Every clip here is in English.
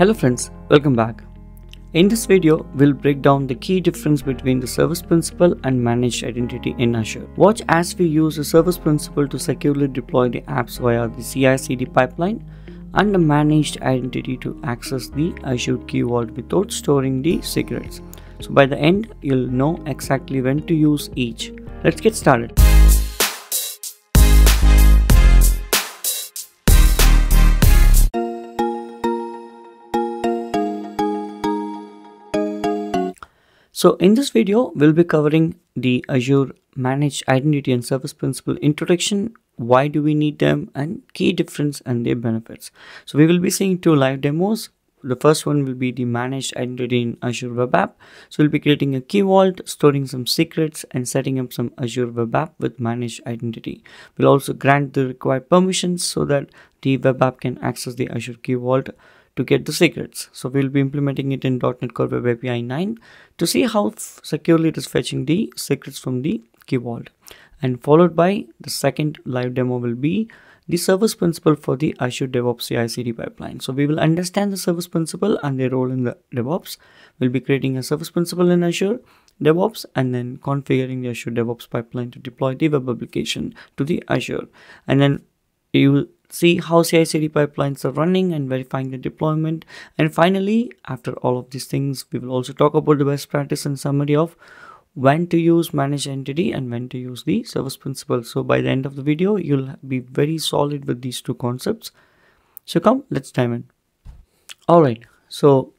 Hello friends, welcome back. In this video, we'll break down the key difference between the service principal and managed identity in Azure. Watch as we use the service principal to securely deploy the apps via the CI/CD pipeline and the managed identity to access the Azure Key Vault without storing the secrets. So by the end, you'll know exactly when to use each. Let's get started. So in this video, we'll be covering the Azure Managed Identity and Service Principal introduction, why do we need them, and key difference and their benefits. So we will be seeing two live demos. The first one will be the Managed Identity in Azure Web App. So we'll be creating a key vault, storing some secrets, and setting up some Azure Web App with Managed Identity. We'll also grant the required permissions so that the web app can access the Azure Key Vault to get the secrets. So we'll be implementing it in .NET Core Web API 9 to see how securely it is fetching the secrets from the key vault. And followed by the second live demo will be the service principal for the Azure DevOps CI/CD pipeline. So we will understand the service principal and their role in the DevOps. We'll be creating a service principal in Azure DevOps and then configuring the Azure DevOps pipeline to deploy the web application to the Azure. And then you see how CI/CD pipelines are running and verifying the deployment. And finally, after all of these things, we will also talk about the best practice and summary of when to use managed identity and when to use the service principal. So by the end of the video, you'll be very solid with these two concepts. So come, let's dive in. All right. So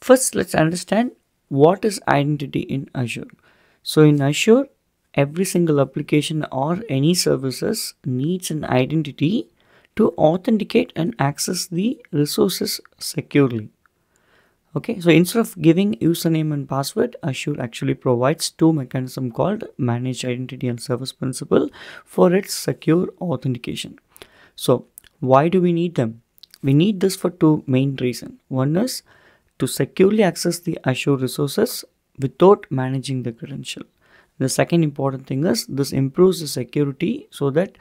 first, let's understand what is identity in Azure. So in Azure, every single application or any services needs an identity to authenticate and access the resources securely. Okay, so instead of giving username and password, Azure actually provides two mechanisms called managed identity and service principal for its secure authentication. So why do we need them? We need this for two main reasons. One is to securely access the Azure resources without managing the credential. The second important thing is this improves the security so that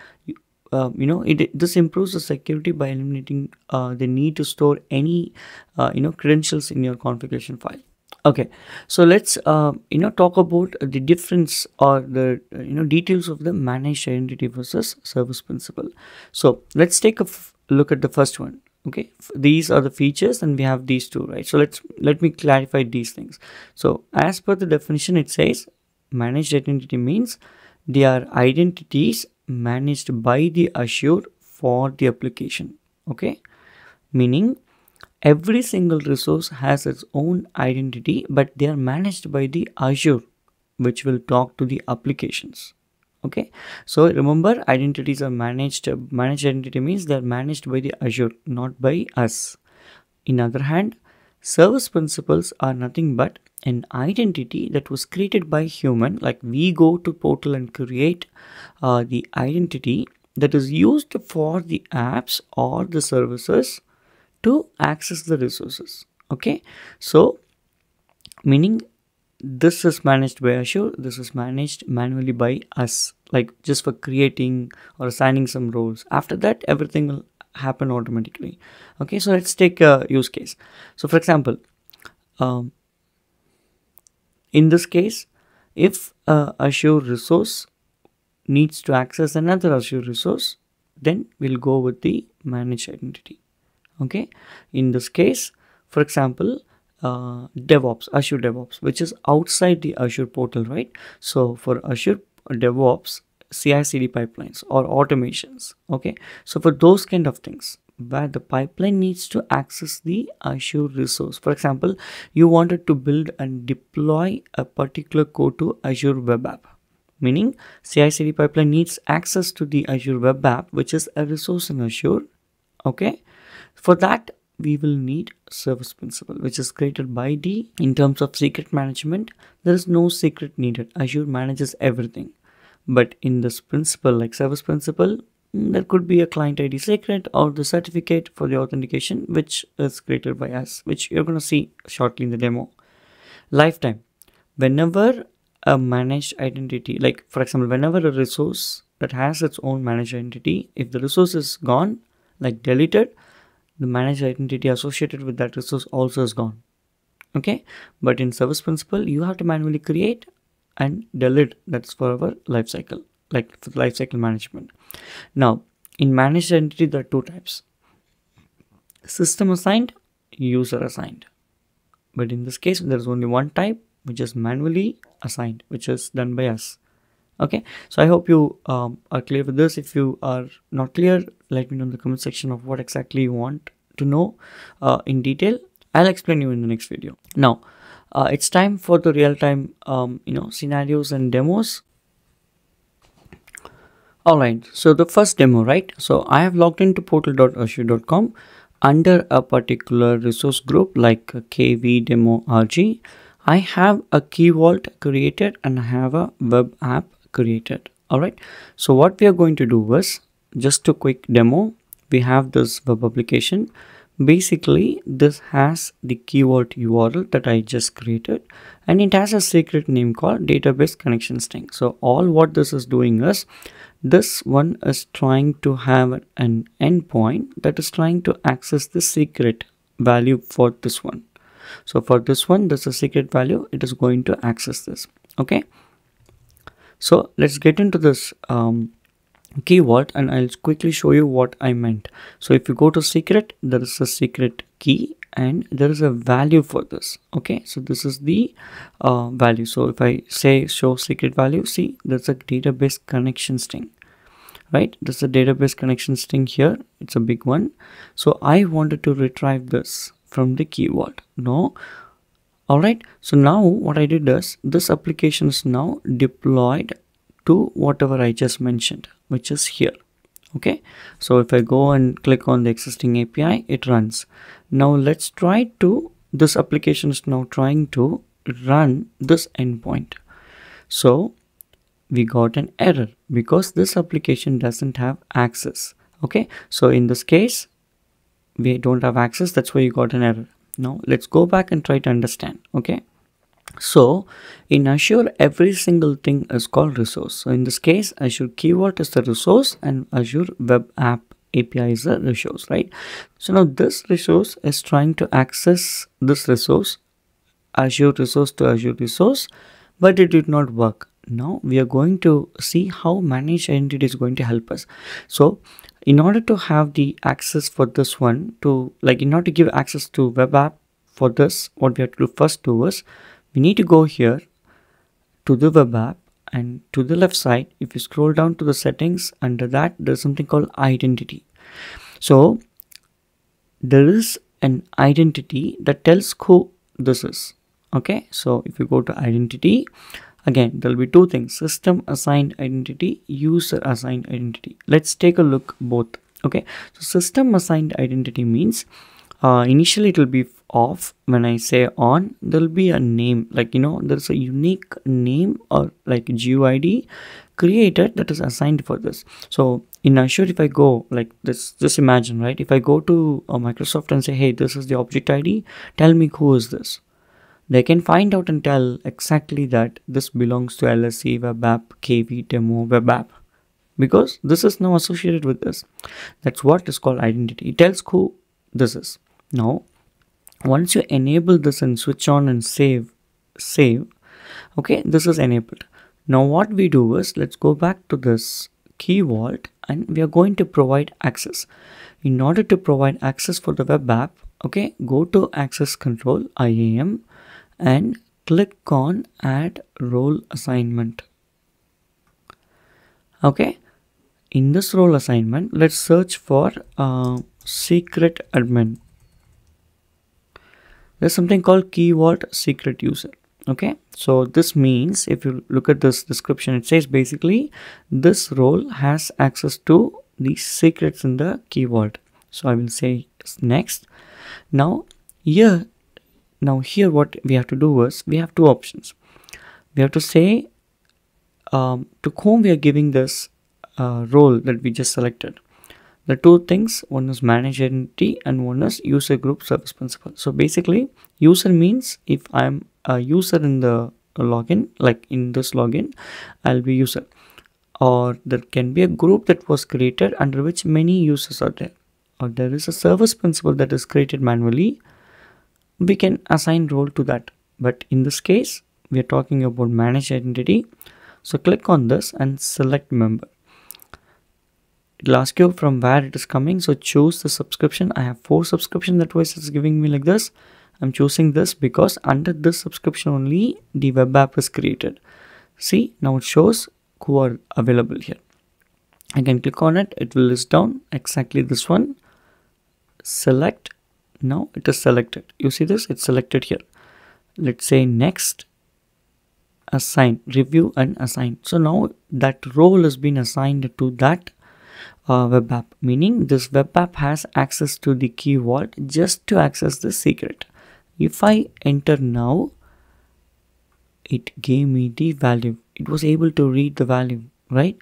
uh, you know it this improves the security by eliminating uh, the need to store any uh, you know credentials in your configuration file. Okay so let's uh, you know talk about the difference or the you know details of the managed identity versus service principal so let's take a look at the first one. Okay these are the features and we have these two right? So let's let me clarify these things. So as per the definition it says managed identity means they are identities managed by the Azure for the application. Okay, meaning every single resource has its own identity, but they are managed by the Azure, which will talk to the applications. Okay, so remember, identities are managed. Managed identity means they are managed by the Azure, not by us. In other hand, service principals are nothing but an identity that was created by human like we go to portal and create uh, the identity that is used for the apps or the services to access the resources. Okay? So meaning this is managed by azure this is managed manually by us like just for creating or assigning some roles. After that everything will happen automatically okay so let's take a use case so for example um, in this case, if a Azure resource needs to access another Azure resource, then we'll go with the managed identity. Okay. In this case, for example, uh, DevOps, Azure DevOps, which is outside the Azure portal, right? So for Azure DevOps, CI/CD pipelines or automations. Okay. So for those kind of things, where the pipeline needs to access the Azure resource. For example, you wanted to build and deploy a particular code to Azure Web App, meaning CI/CD pipeline needs access to the Azure Web App, which is a resource in Azure. Okay, for that we will need service principal which is created by the in terms of secret management there is no secret needed azure manages everything but in this principal like service principal, mm, there could be a client ID secret or the certificate for the authentication which is created by us which you're going to see shortly in the demo. Lifetime. Whenever a managed identity like for example whenever a resource that has its own managed identity if the resource is gone like deleted the managed identity associated with that resource also is gone. Okay? But in service principal you have to manually create and delete that's for our lifecycle like for lifecycle management. Now in managed identity there are two types. System assigned user assigned. But in this case there's only one type which is manually assigned which is done by us. Okay? So i hope you um, are clear with this. If you are not clear let me know in the comment section of what exactly you want to know uh, in detail. I'll explain you in the next video. Now uh, it's time for the real-time um, you know scenarios and demos. All right. So the first demo right? So i have logged into portal.azure.com under a particular resource group like kv demo rg i have a key vault created and i have a web app created. All right. So what we are going to do is just a quick demo. We have this web application basically this has the key vault url that i just created and it has a secret name called database connection string. So all what this is doing is this one is trying to have an endpoint that is trying to access the secret value for this one. So for this one there's a secret value. It is going to access this. Okay? So let's get into this um, key vault and I'll quickly show you what I meant. So if you go to secret, there is a secret key and there is a value for this. Okay, so this is the uh, value. So if I say show secret value, see there's a database connection string right? There's a database connection string here. It's a big one. So i wanted to retrieve this from the key vault. No? All right. So now what i did is this application is now deployed to whatever i just mentioned which is here. Okay? So if i go and click on the existing api it runs. Now let's try to this application is now trying to run this endpoint. So we got an error because this application doesn't have access. Okay? So in this case we don't have access. That's why you got an error. Now let's go back and try to understand. Okay so in azure every single thing is called resource. So in this case azure key vault is the resource and azure web app api is the resource right? So now this resource is trying to access this resource azure resource to azure resource but it did not work. Now we are going to see how managed identity is going to help us. So in order to have the access for this one to like in order to give access to web app for this what we have to do first do is we need to go here to the web app and to the left side if you scroll down to the settings under that there's something called identity. So there is an identity that tells who this is okay? So if you go to identity again there'll be two things system assigned identity user assigned identity. Let's take a look both okay? So system assigned identity means uh, initially it will be off when i say on there'll be a name like you know there's a unique name or like guid created that is assigned for this so in azure if i go like this just imagine right if i go to uh, microsoft and say hey this is the object id tell me who is this they can find out and tell exactly that this belongs to LSC web app, KV demo web app because this is now associated with this. That's what is called identity. It tells who this is. Now, once you enable this and switch on and save, save, okay, this is enabled. Now what we do is let's go back to this key vault and we are going to provide access. In order to provide access for the web app, okay, go to access control IAM and click on add role assignment okay in this role assignment let's search for uh, secret admin there's something called key vault secret user okay? So this means if you look at this description it says basically this role has access to the secrets in the key vault so i will say next. Now here now here what we have to do is we have two options. We have to say um, to whom we are giving this uh, role that we just selected the two things one is manage identity and one is user group service principal. So basically user means if i'm a user in the login like in this login i'll be user. Or there can be a group that was created under which many users are there. Or there is a service principal that is created manually. We can assign role to that. But in this case we are talking about manage identity so click on this and select member it'll ask you from where it is coming. So choose the subscription. I have four subscription that was it's giving me like this. I'm choosing this because under this subscription only the web app is created. See now it shows who are available here. I can click on it. It will list down exactly this one. Select. Now it is selected. You see this? It's selected here. Let's say next. Assign. Review and assign. So now that role has been assigned to that uh, web app meaning this web app has access to the key vault just to access the secret. If i enter now it gave me the value. It was able to read the value right?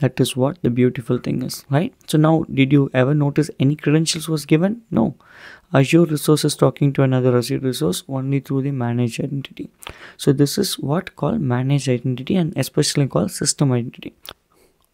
That is what the beautiful thing is right? So now did you ever notice any credentials was given? No. Azure resource is talking to another azure resource only through the managed identity. So this is what called managed identity and especially called system identity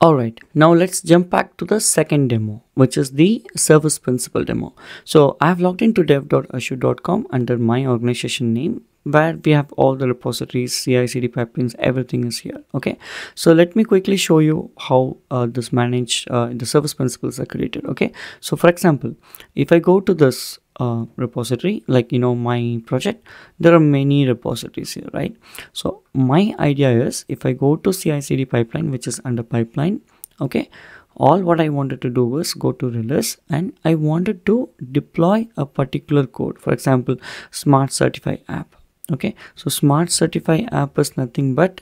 Alright, now let's jump back to the second demo, which is the service principal demo. So I've logged into dev.azure.com under my organization name where we have all the repositories, CI/CD pipelines, everything is here. Okay, so let me quickly show you how uh, this managed uh, the service principals are created. Okay, so for example, if I go to this uh, repository. Like you know my project there are many repositories here right? So my idea is if i go to ci cd pipeline which is under pipeline okay all what i wanted to do was go to release and i wanted to deploy a particular code. For example smart certify app okay? So smart certify app is nothing but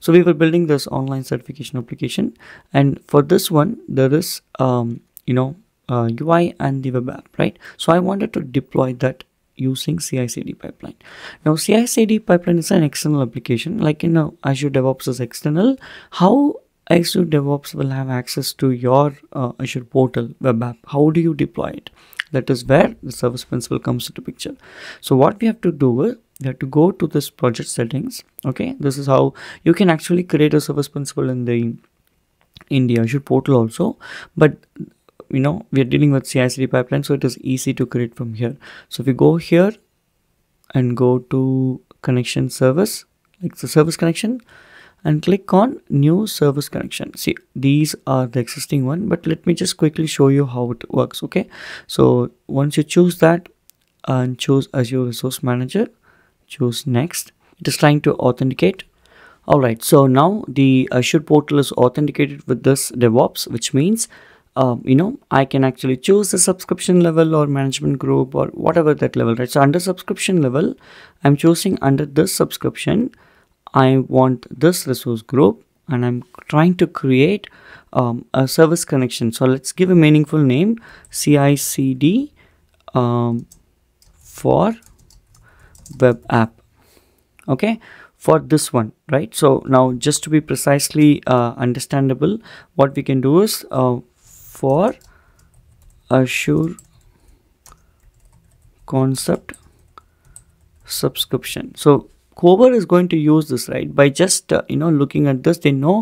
so we were building this online certification application and for this one there is um you know uh, UI and the web app, right? So I wanted to deploy that using CI/CD pipeline. Now CI/CD pipeline is an external application, like in know, Azure DevOps is external. How Azure DevOps will have access to your uh, Azure portal web app? How do you deploy it? That is where the service principal comes into picture. So what we have to do is we have to go to this project settings. Okay, this is how you can actually create a service principal in the in the Azure portal also, but you know we're dealing with CI/CD pipeline so it is easy to create from here. So if we go here and go to connection service like the service connection and click on new service connection. See these are the existing one but let me just quickly show you how it works okay? So once you choose that and choose azure resource manager choose next. It is trying to authenticate. All right so now the azure portal is authenticated with this devops which means um, you know i can actually choose the subscription level or management group or whatever that level right? So under subscription level i'm choosing under this subscription i want this resource group and i'm trying to create um, a service connection. So let's give a meaningful name cicd um, for web app okay? For this one right? So now just to be precisely uh, understandable what we can do is uh, for Azure concept subscription. So whoever is going to use this right by just uh, you know looking at this they know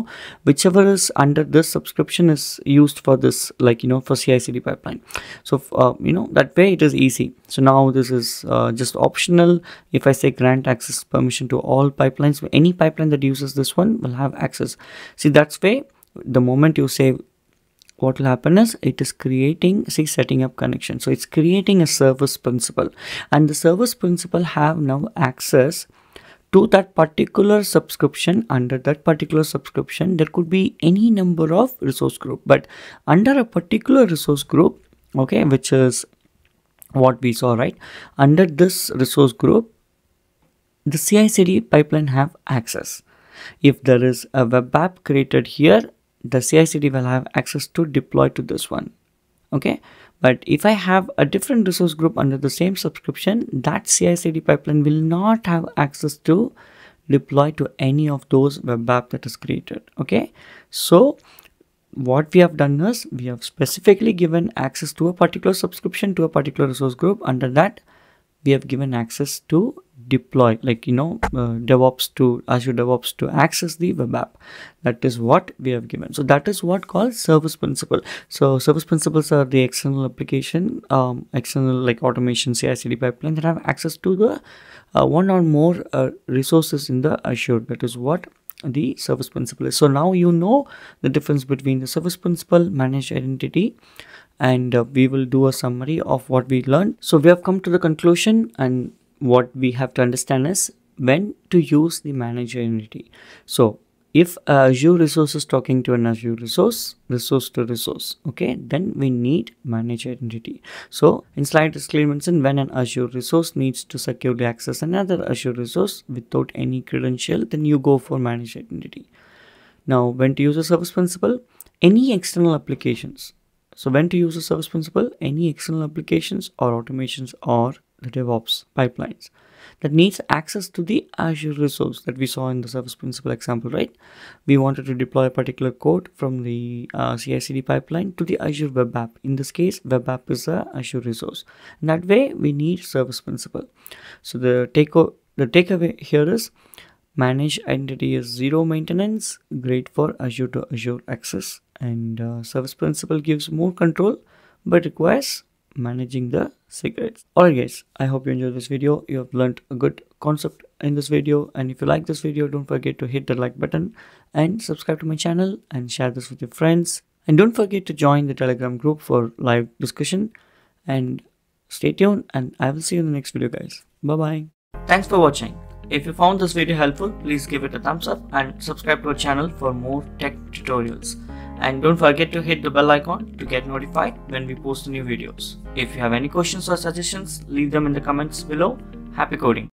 whichever is under this subscription is used for this like you know for CI/CD pipeline. So uh, you know that way it is easy. So now this is uh, just optional. If I say grant access permission to all pipelines, any pipeline that uses this one will have access. See that's way the moment you say what will happen is it is creating see setting up connection. So it's creating a service principal and the service principal have now access to that particular subscription. Under that particular subscription there could be any number of resource group. But under a particular resource group okay which is what we saw right? Under this resource group the CI/CD pipeline have access. If there is a web app created here the CI/CD will have access to deploy to this one okay? But if I have a different resource group under the same subscription that CI/CD pipeline will not have access to deploy to any of those web app that is created okay? So what we have done is we have specifically given access to a particular subscription to a particular resource group. Under that we have given access to deploy like you know uh, devops to azure devops to access the web app. That is what we have given. So that is what called service principal. So service principals are the external application um, external like automation ci pipeline that have access to the uh, one or more uh, resources in the azure. That is what the service principal is. So now you know the difference between the service principal managed identity and uh, we will do a summary of what we learned so we have come to the conclusion and what we have to understand is when to use the manager identity so if Azure resource is talking to an Azure resource, resource to resource, okay, then we need manager identity. So in slide mentioned, when an Azure resource needs to securely access another Azure resource without any credential, then you go for manager identity. Now, when to use a service principal, any external applications. So when to use a service principal, any external applications or automations or the DevOps pipelines that needs access to the Azure resource that we saw in the service principal example, right? We wanted to deploy a particular code from the uh, CI/CD pipeline to the Azure Web App. In this case, Web App is a Azure resource. And that way, we need service principal. So the take the takeaway here is manage identity is zero maintenance, great for Azure to Azure access, and uh, service principal gives more control but requires managing the secrets. Alright guys i hope you enjoyed this video. You have learned a good concept in this video and if you like this video don't forget to hit the like button and subscribe to my channel and share this with your friends. And don't forget to join the telegram group for live discussion and stay tuned and i will see you in the next video guys. Bye bye thanks for watching if you found this video helpful please give it a thumbs up and subscribe to our channel for more tech tutorials and don't forget to hit the bell icon to get notified when we post new videos. If you have any questions or suggestions, leave them in the comments below. Happy coding!